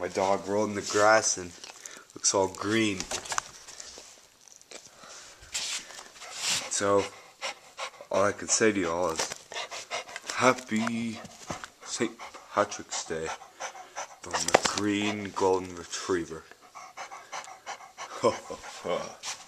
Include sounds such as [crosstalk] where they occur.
my dog rolled in the grass and looks all green. So, all I can say to y'all is Happy St. Patrick's Day from the Green Golden Retriever. [laughs]